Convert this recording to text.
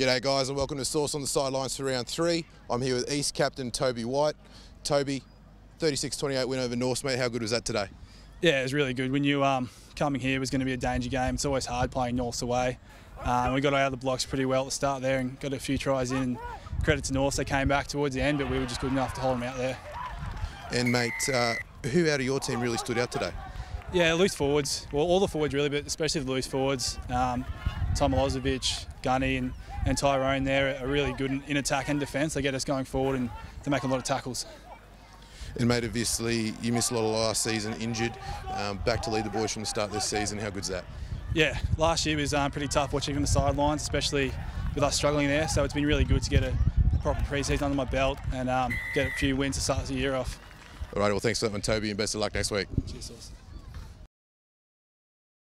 G'day guys and welcome to Sauce on the Sidelines for round three. I'm here with East captain Toby White. Toby, 36-28 win over Norths, mate. How good was that today? Yeah, it was really good. We knew um, coming here was going to be a danger game. It's always hard playing North away. Um, we got out of the blocks pretty well at the start there and got a few tries in. Credit to North, they came back towards the end, but we were just good enough to hold them out there. And mate, uh, who out of your team really stood out today? Yeah, loose forwards. Well, all the forwards really, but especially the loose forwards. Um, Tom Milosevic, Gunny, and, and Tyrone there are really good in, in attack and defence. They get us going forward and they make a lot of tackles. And mate, obviously you missed a lot of last season, injured. Um, back to lead the boys from the start this season. How good's that? Yeah, last year was um, pretty tough watching from the sidelines, especially with us struggling there. So it's been really good to get a, proper pre-season under my belt and um, get a few wins to start the year off. All right, well thanks for that one, Toby, and best of luck next week. Cheers.